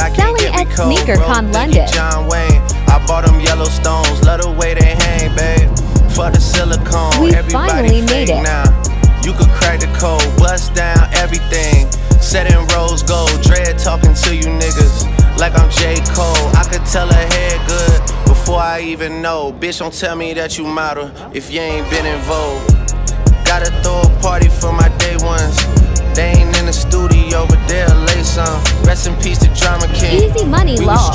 I can't Selling get me at SneakerCon bro. Thank you, London. John Wayne. I bought them Yellowstones, love the way they hang, babe. For the silicone, We everybody finally made it. now. You could crack the code, bust down everything. Set in rose gold, dread talking to you niggas like I'm J. Cole. I could tell her head good before I even know. Bitch, don't tell me that you model if you ain't been in in peace to Drama King. Easy money we law.